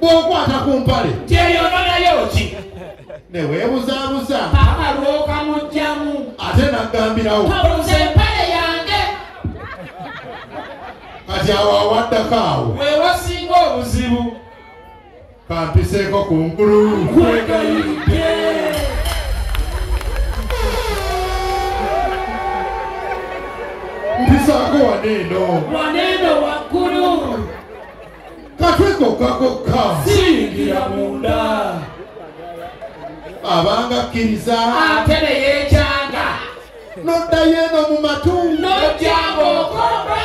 bw'okwata ku mpale. Nti eyo nonayo ki neweebuzaabuza paka lwokamugjamu ate naggambirawo. Kabuza empale yange. Kati awo awaddako awo. Wewasinga obuzibu. Kampiseeko ku nkulu. Kwegayidde. Mpisaako waneeno. Waneeno waggulu katwe kokka kokka siyingira munda. Abanga kkiriza ate ne yeekyanga noddayo eno mu matu. Nojjanga okoba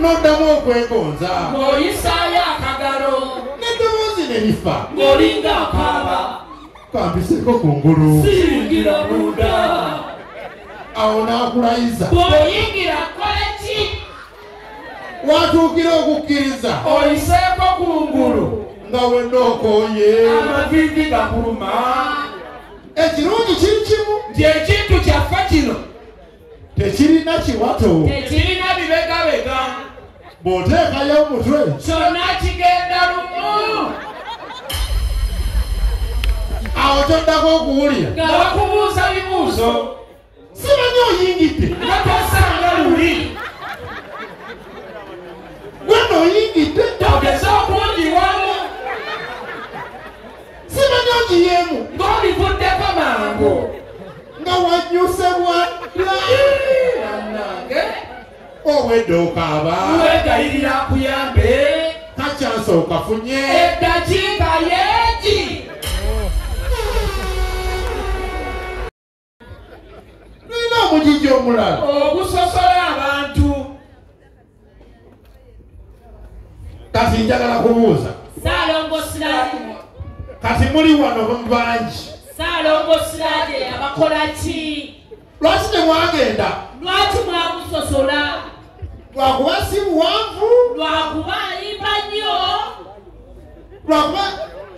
noddamu okwegonza. Ng'oyisaayo akagalo n'eddoboozi ne lifa. Ng'olinga akaaba kampiseeko ku ngulu. Siyingira munda. Awo n'akulayiza bw'oyingira watuukira okukkiriza. Oyiseeko ku ngulu. Nga wenna okooye amavivi gakuluma ekirungi kiri kimu. Nti ekintu kyaffe kino. Tekirina kiwato. Tekirina bibegabega. Bw'oteekayo omutwe kyonna kigenda lumu. Awo toddako okuwulira. Nga bakubuuza bibuuzo. Simanyi oyingidde. Nga tosanga luli obwedde okaaba wegayirira akuyambe takyansa okafunye eddakiika yeeki nina omugigi omulala. Ogusosola abantu. Kati njagala kubuuza. Saalongo Siraje. kati muli wano bangi. Saalongo Siraje abakola ki? lwaki temwagenda? Lwaki mwamusosola? Lwakuba si buwanvu. Lwakuba alimba nnyo? lwakuba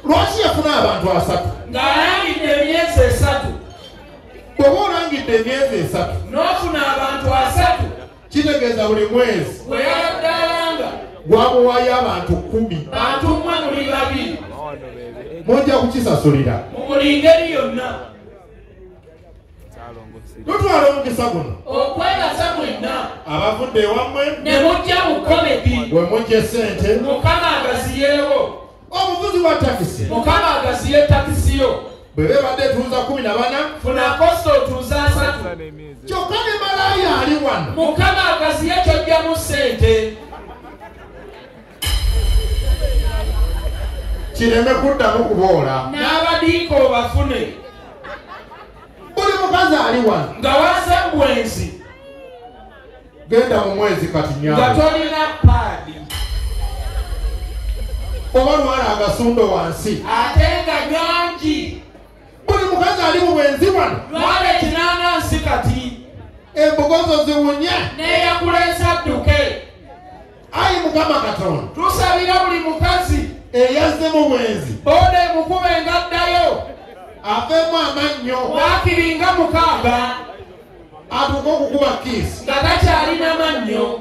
lwaki yafuna abantu asatu? Ng'alangidde emyezi esatu. Bw'oba olangidde emyezi esatu n'ofuna abantu asatu. kitegeeza buli mwezi. Bwe yaladdalanga gwamuwaayo abantu kumi. Bantu mmwe muli babiri. Mujja kukisasulira. Mu buli ngeri yonna. Tutwala omukisa guno. Mwenna abavudde ewammwe ne mujja mu komedi bwe mujja esente mukama agaziyeewo omuvuzi wa takisi. Mukama agaziye takisiyo. Bwe beebadde etuuza kumi na bana funa kosta otuuza asatu. kyokka ne malaaya ali wano. Mukama agaziye kyojjamu ssente. Kireme kuddamu kuboola. N'abadiika obafune. Buli mukazi ali wano. Nga waze bwenzi genda mu mwezi kati nga tolina paadi. Oba lwala agasundo wansi. Ate nga nyangi. Buli mukazi ali mu bwenzi wano lwala ekinanansi kati. Embogozo ziwunye. Neyakulesa dduke ayi mukama katonda. Tusabira buli mukazi. Eyazze mu bwenzi. Boda emukube ngaddayo aveemu amannyo. Waakiri nga mukaaga atuuke okukuba kiisi nga takyalina mannyo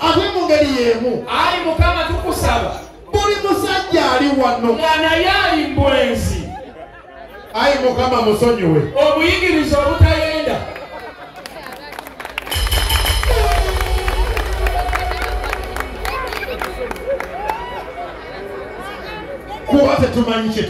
ate mu ngeri y'emu. Ayi mukama tukusaba. Buli musajja ali wano. Nga naye ali mbwenzi ayi mukama musonyiwe. Obuyigiriza obutayenda. Kuba tetumanyi kye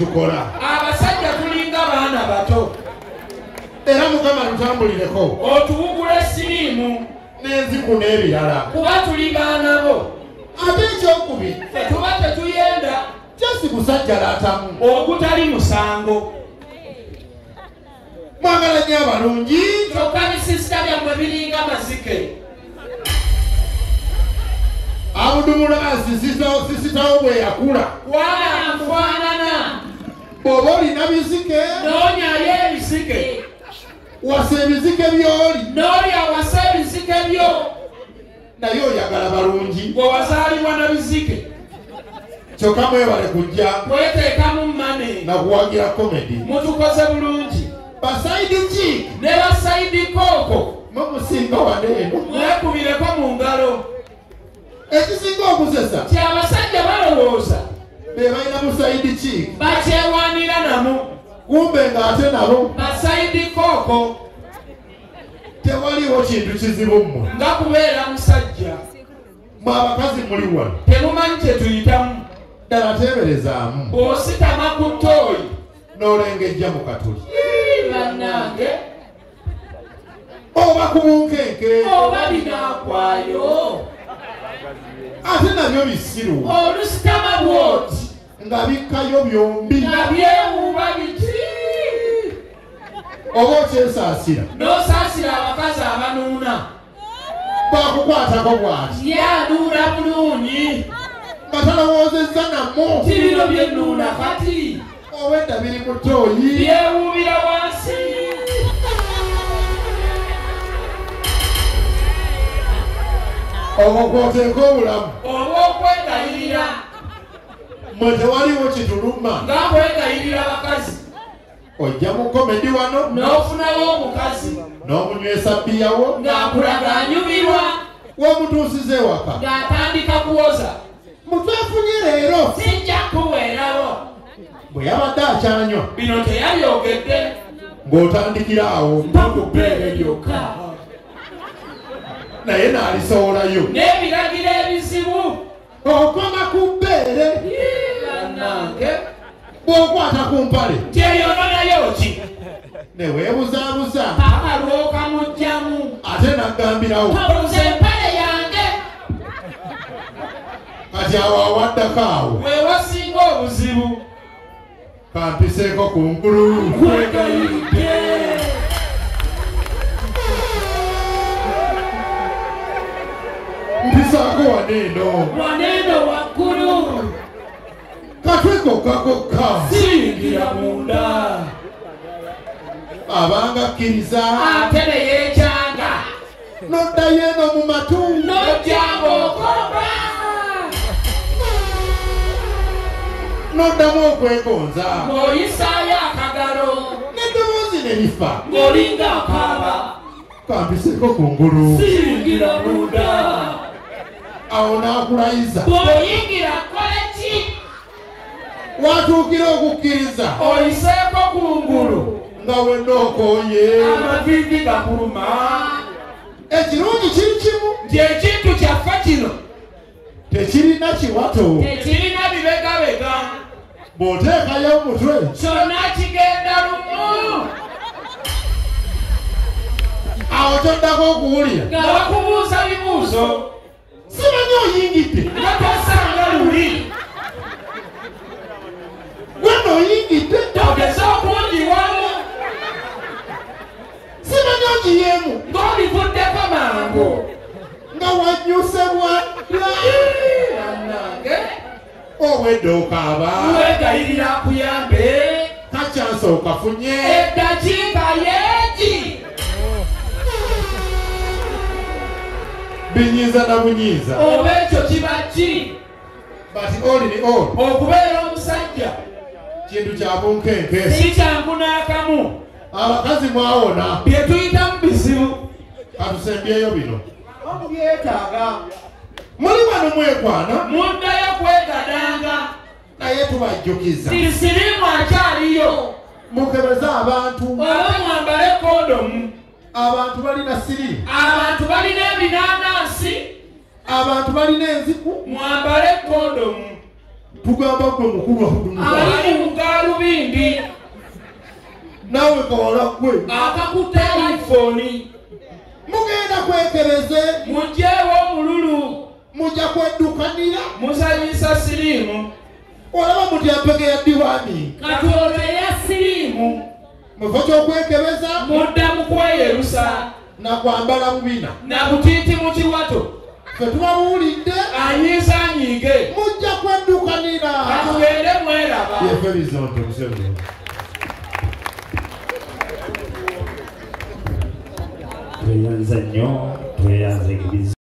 era mukama tutambulireko otuwugula esiriimu. N'enziku n'ebirala. Kuba tuli baana bo. Ate ekyokubiri. Ffe tuba tetuyenda kyesi musajja laatamu ogutali musango. Mwagala nnyo abalungi. Kyokka bisisita byammwe biringa mazike. Abudumulaasi sisitawo bwe yakula. Wala nfaanana bw'oba olina bizike. Noonyayo ebisike wasa ebizike by'oli n'olya wasa ebisike byo naye oyagala balungi. Bwe wazaalibwa na bizike. Kyokka mwebale kujja. Kweteekamu mane nakuwagira komedi mutukoze bulungi. Basaidi ki ne basayidi kooko mumusinga waneeno mwekubireko mu ngalo. Ekisinga okusesa ti abasajja balowooza. Be balina musaidi ki bakyewaanira namu. Kumbe ng'ate nabo. Basayidi kooko tewaliwo kintu kizibu mmwe. Nga kubeera musajja mwe abakazi muli wano temumanyi kyetuyitamu ddala teeberezaamu. Bw'ositama ku ttooyi. N'olengejja mu katuli. Bannange. Oba ku bunkenke. Oba binaakwayo ate nabyo bisiru. Olusitama bw'oti. Nga bikkayo byombi. Nga byewuuba biti oba okyesaasira n'osaasira abakazi abanuuna. Bakukwatako bw'ati? Yanuuna bulungi. Nga talowoozezza namwo ti bino byennuuna kati. Oba edda biri mu ttooyi. Byewuubira wansi. Obwo kwoteeka obulamu. Oba okwegayirira. Mwe tewaliwo kituluma nga kwegayirira bakazi ojja mu komedi wano? N'ofunawo omukazi. N'omunywesa bbiyawo ng'akulaga anyumirwa. Womutuusiza ewaka? Ng'atandika kuwoza. Mutwefunye leero. Sijja kuweerawo. Bwe yabadde akyanywa. Bino teyabyogedde ng'otandikira awo. Mpakubeere lyokka naye n'alisowolayo. N'ebiragiro ebizibu. Okoma ku bbeere. Bannange bw'okwata ku mpale. Nti eyononayo ki ne weebuzaabuza paka lw'okamugjamu ate n'aggambirawo tobuza empale yange. Kati awo awaddako awo. Wewasinga obuzibu. Kampiseeko ku nkulu. Kwegayiridde mpisaako waneeno. Waneeno waggulu katwe kokka kokka siyingira munda. Abanga kkiriza ate ne yeekyanga n'oddayo eno mu matu n'ojjanga okoba n'oddamu okwegonza. Ng'oyisaayo akagalo n'eddoboozi ne lifa ng'olinga akaaba kampiseeko ku ngulu. Siyingira munda. Awo n'akulayiza bw'oyingira kole ki watuukira okukkiriza. Oyiseeko ku ngulu nga wenna okooye amavivi gakuluma ekirungi kiri kimu. Nti ekintu kyaffe kino. Tekirina kiwato. Tekirina bibegabega. Bw'oteekayo omutwe kyonna kigenda lumu. Awo toddako okuwulira. Nga bakubuuza bibuuzo. Simanyi oyingidde. Nga tosanga mangu nga wanyusebwa bannange obwedde okaaba wegayirira akuyambe kakyansa okafunye eddakiika yeegi binyiiza na bunyiiza oba ekyo kiba ki? Bati oli ni oli okubeera omusajja. kintu kya bunkenke. Si kyangu n'akamu. Abakazi mwawona. Bye tuyitamu bizibu katusembyeyo bino. Omubyetaaga muli wano mwekwana muddayo kwegadanga. Naye tubajjukiza. Tirisirimu akyaliyo mukebeze abantu. Oba mwambale kondomu abantu balina sirimu abantu balina ebinaanansi abantu balina enziku. Mwambale kondomu tugamba gwe mukulu ali mu gaalubindi naawe kawala gwe. Akakutte iphone mugenda kwekebeze mugyewo omululu mujja kweddukanira. Muzanyisa siriimu. Olaba muti ampege ya diwani katoobe eya siriimu. Mufo kyokwekebeza muddamu kweyerusa nakwambala mubina. Na butiiti mu kiwato. Fe tubabuulidde. Anyiisa anyiige mujja kweddukanira. Katugende mweraba. Yefe bizonto museveni tweyanza nnyo tweyanza ebizi